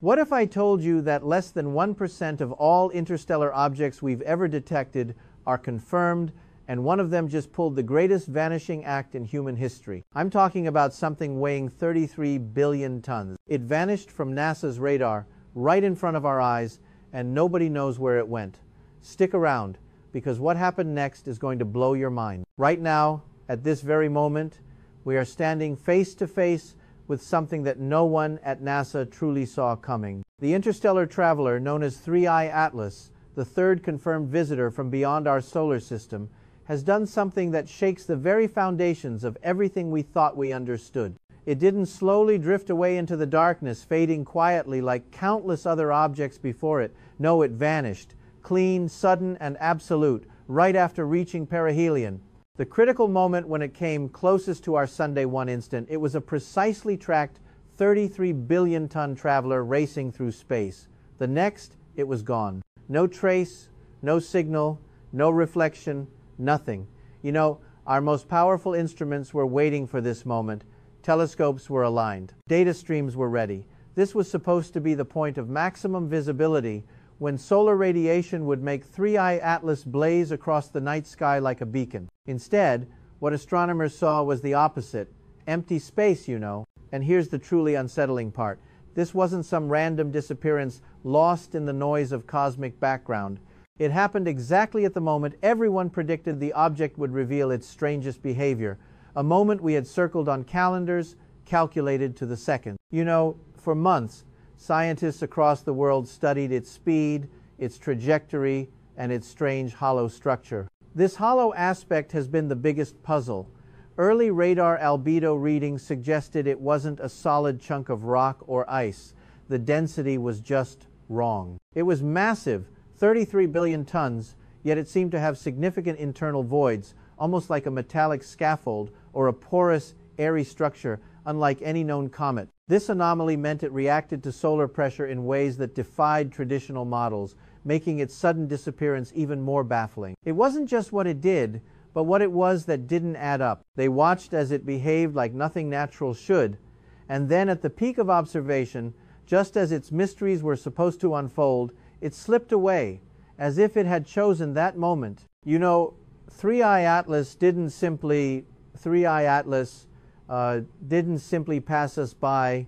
What if I told you that less than 1% of all interstellar objects we've ever detected are confirmed, and one of them just pulled the greatest vanishing act in human history? I'm talking about something weighing 33 billion tons. It vanished from NASA's radar right in front of our eyes, and nobody knows where it went. Stick around, because what happened next is going to blow your mind. Right now, at this very moment, we are standing face to face with something that no one at NASA truly saw coming. The interstellar traveler known as 3I Atlas, the third confirmed visitor from beyond our solar system, has done something that shakes the very foundations of everything we thought we understood. It didn't slowly drift away into the darkness, fading quietly like countless other objects before it. No, it vanished, clean, sudden, and absolute, right after reaching perihelion. The critical moment when it came closest to our Sunday 1 instant, it was a precisely tracked 33 billion ton traveler racing through space. The next, it was gone. No trace, no signal, no reflection, nothing. You know, our most powerful instruments were waiting for this moment. Telescopes were aligned. Data streams were ready. This was supposed to be the point of maximum visibility when solar radiation would make 3I Atlas blaze across the night sky like a beacon. Instead, what astronomers saw was the opposite empty space, you know. And here's the truly unsettling part this wasn't some random disappearance lost in the noise of cosmic background. It happened exactly at the moment everyone predicted the object would reveal its strangest behavior, a moment we had circled on calendars, calculated to the second. You know, for months, Scientists across the world studied its speed, its trajectory, and its strange hollow structure. This hollow aspect has been the biggest puzzle. Early radar albedo readings suggested it wasn't a solid chunk of rock or ice. The density was just wrong. It was massive, 33 billion tons, yet it seemed to have significant internal voids, almost like a metallic scaffold or a porous, airy structure, unlike any known comet. This anomaly meant it reacted to solar pressure in ways that defied traditional models, making its sudden disappearance even more baffling. It wasn't just what it did, but what it was that didn't add up. They watched as it behaved like nothing natural should, and then at the peak of observation, just as its mysteries were supposed to unfold, it slipped away, as if it had chosen that moment. You know, 3i Atlas didn't simply, 3i Atlas uh, didn't simply pass us by,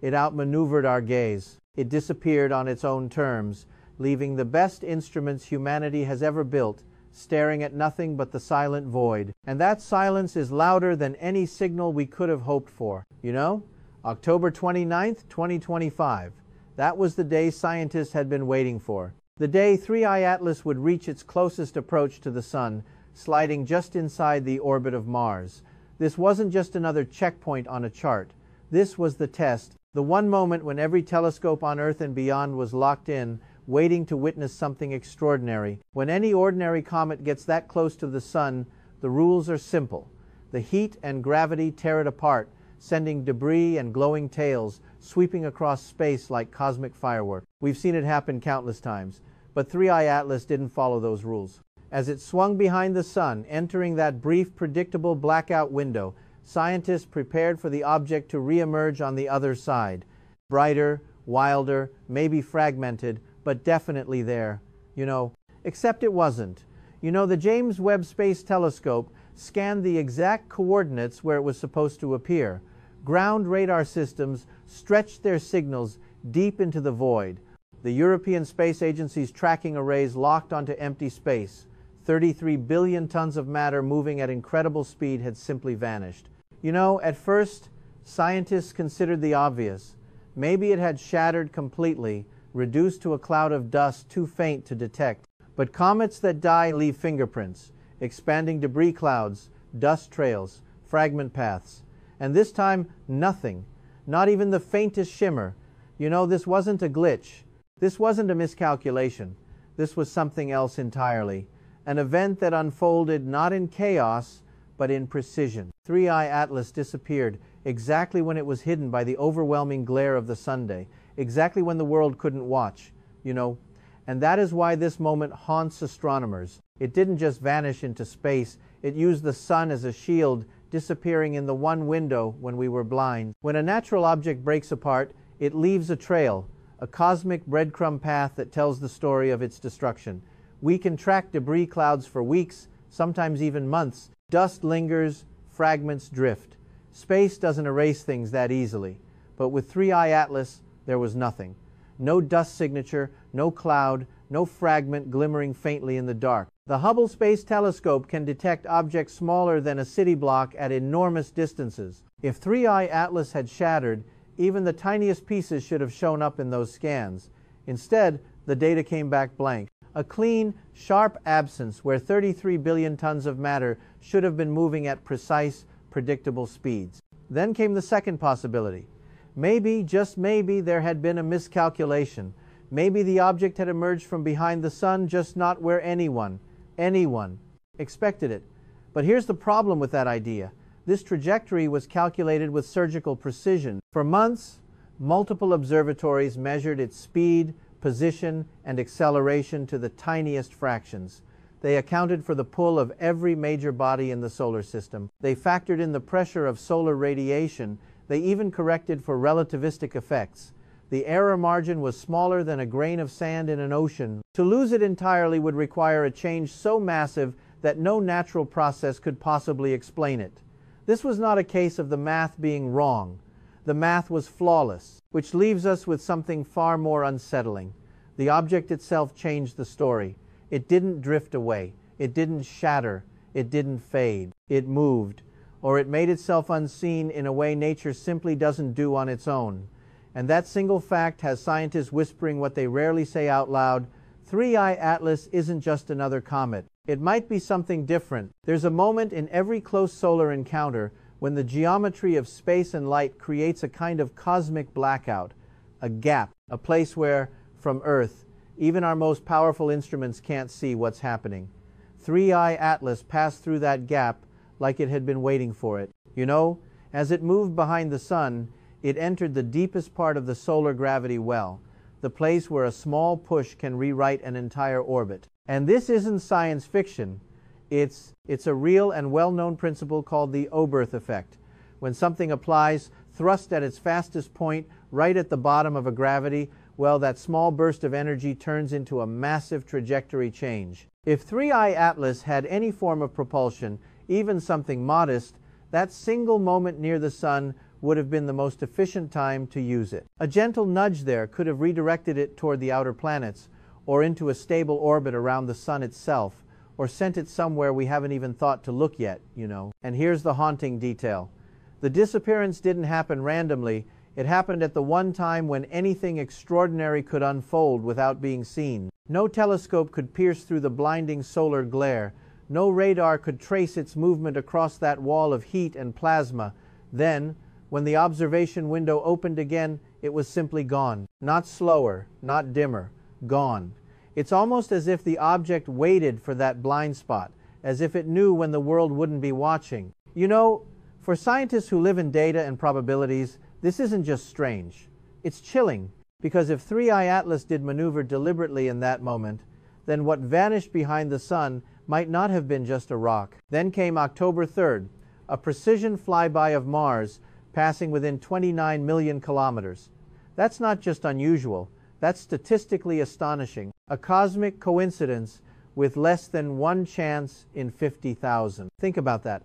it outmaneuvered our gaze. It disappeared on its own terms, leaving the best instruments humanity has ever built staring at nothing but the silent void. And that silence is louder than any signal we could have hoped for. You know, October 29th, 2025. That was the day scientists had been waiting for. The day 3I Atlas would reach its closest approach to the Sun, sliding just inside the orbit of Mars. This wasn't just another checkpoint on a chart. This was the test, the one moment when every telescope on Earth and beyond was locked in, waiting to witness something extraordinary. When any ordinary comet gets that close to the Sun, the rules are simple. The heat and gravity tear it apart, sending debris and glowing tails sweeping across space like cosmic fireworks. We've seen it happen countless times, but 3i Atlas didn't follow those rules. As it swung behind the sun, entering that brief, predictable blackout window, scientists prepared for the object to reemerge on the other side. Brighter, wilder, maybe fragmented, but definitely there. You know, except it wasn't. You know, the James Webb Space Telescope scanned the exact coordinates where it was supposed to appear. Ground radar systems stretched their signals deep into the void. The European Space Agency's tracking arrays locked onto empty space. 33 billion tons of matter moving at incredible speed had simply vanished. You know, at first, scientists considered the obvious. Maybe it had shattered completely, reduced to a cloud of dust too faint to detect. But comets that die leave fingerprints, expanding debris clouds, dust trails, fragment paths. And this time, nothing, not even the faintest shimmer. You know, this wasn't a glitch. This wasn't a miscalculation. This was something else entirely an event that unfolded not in chaos, but in precision. 3i Atlas disappeared exactly when it was hidden by the overwhelming glare of the Sunday, exactly when the world couldn't watch, you know. And that is why this moment haunts astronomers. It didn't just vanish into space, it used the sun as a shield, disappearing in the one window when we were blind. When a natural object breaks apart, it leaves a trail, a cosmic breadcrumb path that tells the story of its destruction. We can track debris clouds for weeks, sometimes even months. Dust lingers, fragments drift. Space doesn't erase things that easily. But with 3I Atlas, there was nothing. No dust signature, no cloud, no fragment glimmering faintly in the dark. The Hubble Space Telescope can detect objects smaller than a city block at enormous distances. If 3I Atlas had shattered, even the tiniest pieces should have shown up in those scans. Instead, the data came back blank. A clean, sharp absence where 33 billion tons of matter should have been moving at precise, predictable speeds. Then came the second possibility. Maybe, just maybe, there had been a miscalculation. Maybe the object had emerged from behind the sun, just not where anyone, anyone, expected it. But here's the problem with that idea. This trajectory was calculated with surgical precision. For months, multiple observatories measured its speed, position, and acceleration to the tiniest fractions. They accounted for the pull of every major body in the solar system. They factored in the pressure of solar radiation. They even corrected for relativistic effects. The error margin was smaller than a grain of sand in an ocean. To lose it entirely would require a change so massive that no natural process could possibly explain it. This was not a case of the math being wrong. The math was flawless, which leaves us with something far more unsettling. The object itself changed the story. It didn't drift away. It didn't shatter. It didn't fade. It moved, or it made itself unseen in a way nature simply doesn't do on its own. And that single fact has scientists whispering what they rarely say out loud 3I Atlas isn't just another comet. It might be something different. There's a moment in every close solar encounter when the geometry of space and light creates a kind of cosmic blackout, a gap, a place where, from Earth, even our most powerful instruments can't see what's happening. 3I Atlas passed through that gap like it had been waiting for it. You know, as it moved behind the sun, it entered the deepest part of the solar gravity well, the place where a small push can rewrite an entire orbit. And this isn't science fiction. It's, it's a real and well known principle called the Oberth effect. When something applies thrust at its fastest point right at the bottom of a gravity, well, that small burst of energy turns into a massive trajectory change. If 3I Atlas had any form of propulsion, even something modest, that single moment near the sun would have been the most efficient time to use it. A gentle nudge there could have redirected it toward the outer planets, or into a stable orbit around the sun itself, or sent it somewhere we haven't even thought to look yet, you know. And here's the haunting detail. The disappearance didn't happen randomly, it happened at the one time when anything extraordinary could unfold without being seen. No telescope could pierce through the blinding solar glare. No radar could trace its movement across that wall of heat and plasma. Then, when the observation window opened again, it was simply gone. Not slower, not dimmer, gone. It's almost as if the object waited for that blind spot, as if it knew when the world wouldn't be watching. You know, for scientists who live in data and probabilities, this isn't just strange. It's chilling, because if 3I Atlas did maneuver deliberately in that moment, then what vanished behind the sun might not have been just a rock. Then came October 3rd, a precision flyby of Mars passing within 29 million kilometers. That's not just unusual, that's statistically astonishing. A cosmic coincidence with less than one chance in 50,000. Think about that.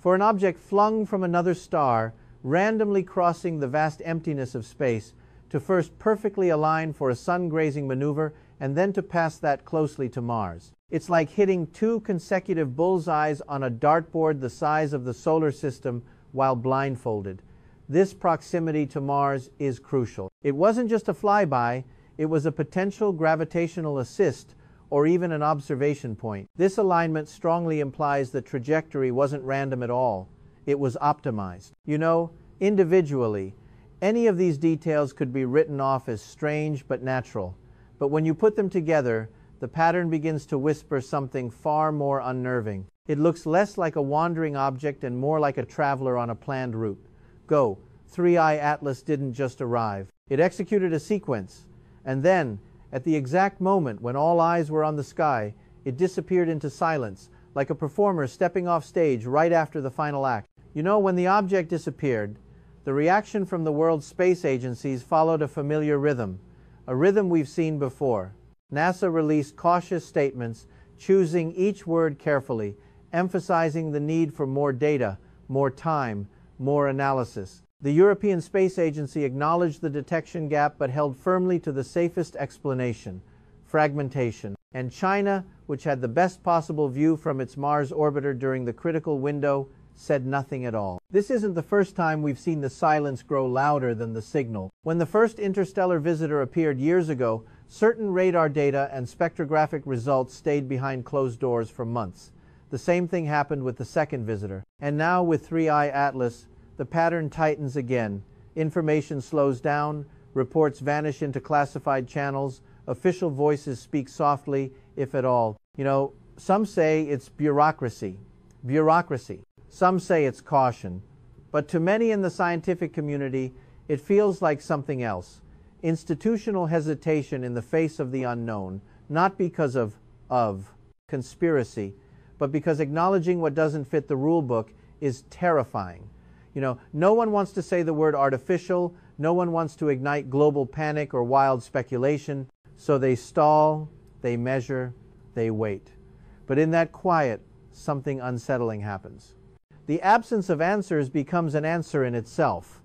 For an object flung from another star, randomly crossing the vast emptiness of space, to first perfectly align for a sun grazing maneuver and then to pass that closely to Mars. It's like hitting two consecutive bullseyes on a dartboard the size of the solar system while blindfolded this proximity to Mars is crucial. It wasn't just a flyby, it was a potential gravitational assist or even an observation point. This alignment strongly implies the trajectory wasn't random at all. It was optimized. You know, individually, any of these details could be written off as strange but natural. But when you put them together, the pattern begins to whisper something far more unnerving. It looks less like a wandering object and more like a traveler on a planned route. Go. 3I Atlas didn't just arrive. It executed a sequence, and then, at the exact moment when all eyes were on the sky, it disappeared into silence, like a performer stepping off stage right after the final act. You know, when the object disappeared, the reaction from the world's space agencies followed a familiar rhythm. a rhythm we've seen before. NASA released cautious statements, choosing each word carefully, emphasizing the need for more data, more time, more analysis. The European Space Agency acknowledged the detection gap but held firmly to the safest explanation fragmentation. And China, which had the best possible view from its Mars orbiter during the critical window, said nothing at all. This isn't the first time we've seen the silence grow louder than the signal. When the first interstellar visitor appeared years ago, certain radar data and spectrographic results stayed behind closed doors for months. The same thing happened with the second visitor. And now with 3i Atlas, the pattern tightens again. Information slows down, reports vanish into classified channels, official voices speak softly, if at all. You know, some say it's bureaucracy. Bureaucracy. Some say it's caution. But to many in the scientific community, it feels like something else. Institutional hesitation in the face of the unknown, not because of of conspiracy, but because acknowledging what doesn't fit the rule book is terrifying. You know, no one wants to say the word artificial. No one wants to ignite global panic or wild speculation. So they stall, they measure, they wait. But in that quiet, something unsettling happens. The absence of answers becomes an answer in itself,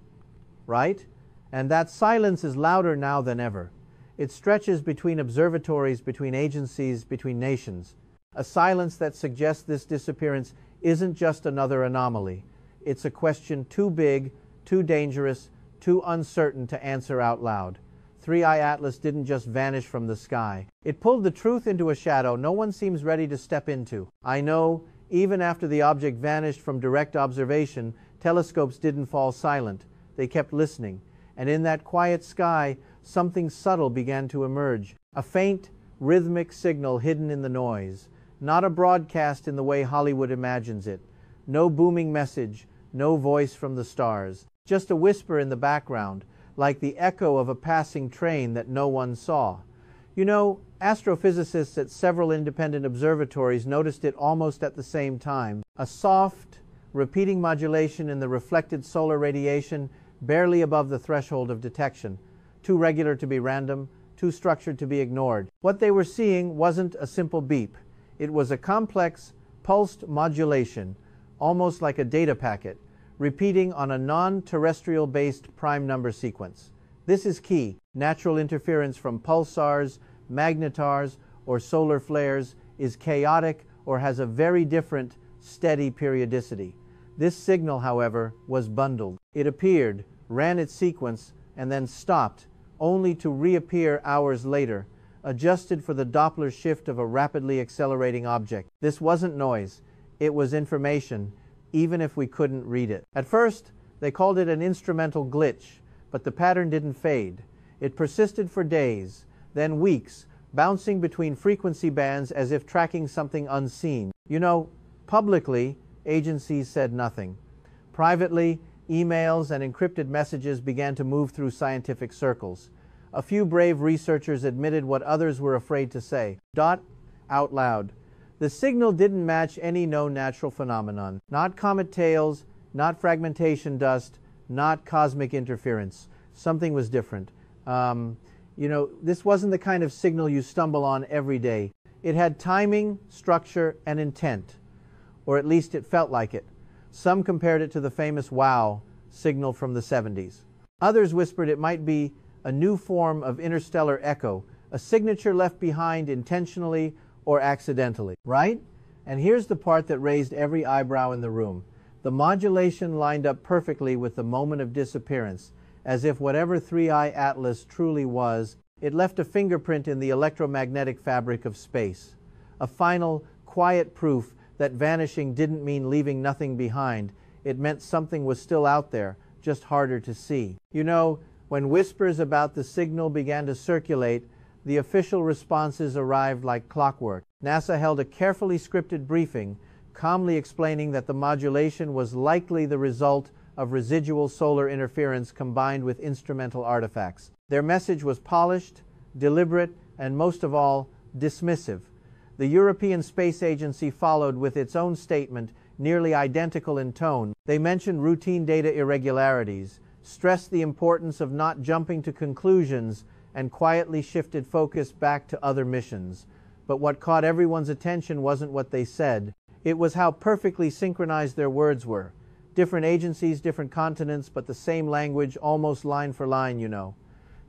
right? And that silence is louder now than ever. It stretches between observatories, between agencies, between nations. A silence that suggests this disappearance isn't just another anomaly. It's a question too big, too dangerous, too uncertain to answer out loud. Three Eye Atlas didn't just vanish from the sky. It pulled the truth into a shadow no one seems ready to step into. I know, even after the object vanished from direct observation, telescopes didn't fall silent. They kept listening. And in that quiet sky, something subtle began to emerge. A faint, rhythmic signal hidden in the noise. Not a broadcast in the way Hollywood imagines it. No booming message, no voice from the stars, just a whisper in the background, like the echo of a passing train that no one saw. You know, astrophysicists at several independent observatories noticed it almost at the same time. A soft, repeating modulation in the reflected solar radiation barely above the threshold of detection, too regular to be random, too structured to be ignored. What they were seeing wasn't a simple beep. It was a complex, pulsed modulation, almost like a data packet, repeating on a non-terrestrial based prime number sequence. This is key. Natural interference from pulsars, magnetars, or solar flares is chaotic or has a very different steady periodicity. This signal, however, was bundled. It appeared, ran its sequence, and then stopped, only to reappear hours later, adjusted for the Doppler shift of a rapidly accelerating object. This wasn't noise, it was information, even if we couldn't read it. At first, they called it an instrumental glitch, but the pattern didn't fade. It persisted for days, then weeks, bouncing between frequency bands as if tracking something unseen. You know, publicly, agencies said nothing. Privately, emails and encrypted messages began to move through scientific circles. A few brave researchers admitted what others were afraid to say. Dot out loud. The signal didn't match any known natural phenomenon. Not comet tails, not fragmentation dust, not cosmic interference. Something was different. Um, you know, this wasn't the kind of signal you stumble on every day. It had timing, structure, and intent, or at least it felt like it. Some compared it to the famous WOW signal from the 70s. Others whispered it might be a new form of interstellar echo, a signature left behind intentionally or accidentally, right? And here's the part that raised every eyebrow in the room. The modulation lined up perfectly with the moment of disappearance, as if whatever 3i Atlas truly was, it left a fingerprint in the electromagnetic fabric of space. A final, quiet proof that vanishing didn't mean leaving nothing behind. It meant something was still out there, just harder to see. You know, when whispers about the signal began to circulate, the official responses arrived like clockwork. NASA held a carefully scripted briefing, calmly explaining that the modulation was likely the result of residual solar interference combined with instrumental artifacts. Their message was polished, deliberate, and most of all, dismissive. The European Space Agency followed with its own statement, nearly identical in tone. They mentioned routine data irregularities, stressed the importance of not jumping to conclusions and quietly shifted focus back to other missions. But what caught everyone's attention wasn't what they said, it was how perfectly synchronized their words were. Different agencies, different continents, but the same language, almost line for line, you know.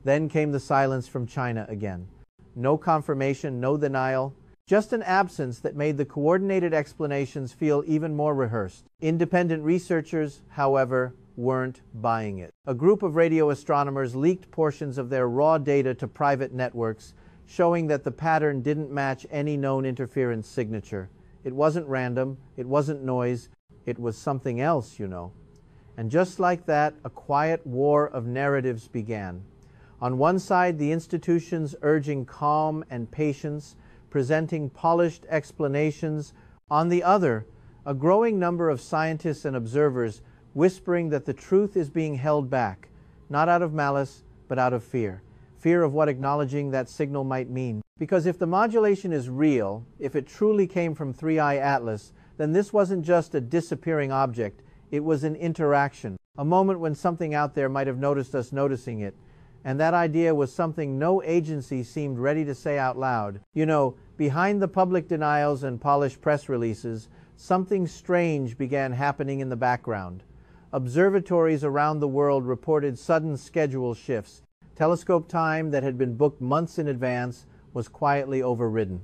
Then came the silence from China again. No confirmation, no denial, just an absence that made the coordinated explanations feel even more rehearsed. Independent researchers, however, weren't buying it. A group of radio astronomers leaked portions of their raw data to private networks, showing that the pattern didn't match any known interference signature. It wasn't random, it wasn't noise, it was something else, you know. And just like that, a quiet war of narratives began. On one side, the institutions urging calm and patience, presenting polished explanations. On the other, a growing number of scientists and observers whispering that the truth is being held back, not out of malice, but out of fear. Fear of what acknowledging that signal might mean. Because if the modulation is real, if it truly came from 3i Atlas, then this wasn't just a disappearing object, it was an interaction, a moment when something out there might have noticed us noticing it. And that idea was something no agency seemed ready to say out loud. You know, behind the public denials and polished press releases, something strange began happening in the background. Observatories around the world reported sudden schedule shifts. Telescope time that had been booked months in advance was quietly overridden.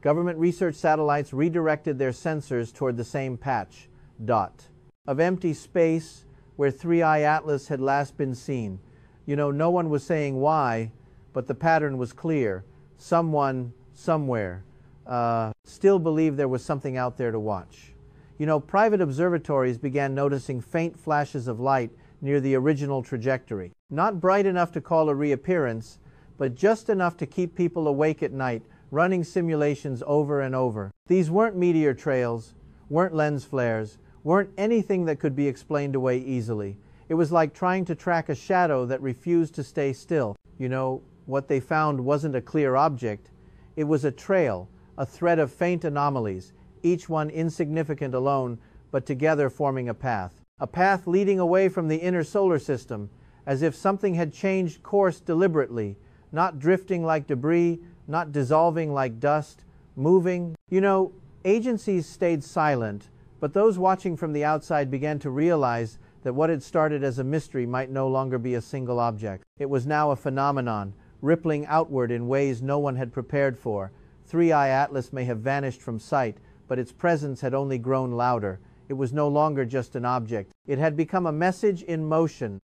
Government research satellites redirected their sensors toward the same patch, dot, of empty space where 3i Atlas had last been seen. You know, no one was saying why, but the pattern was clear. Someone, somewhere, uh, still believed there was something out there to watch. You know, private observatories began noticing faint flashes of light near the original trajectory. Not bright enough to call a reappearance, but just enough to keep people awake at night, running simulations over and over. These weren't meteor trails, weren't lens flares, weren't anything that could be explained away easily. It was like trying to track a shadow that refused to stay still. You know, what they found wasn't a clear object, it was a trail, a thread of faint anomalies, each one insignificant alone, but together forming a path. A path leading away from the inner solar system, as if something had changed course deliberately, not drifting like debris, not dissolving like dust, moving. You know, agencies stayed silent, but those watching from the outside began to realize that what had started as a mystery might no longer be a single object. It was now a phenomenon, rippling outward in ways no one had prepared for. Three Eye Atlas may have vanished from sight, but its presence had only grown louder. It was no longer just an object. It had become a message in motion,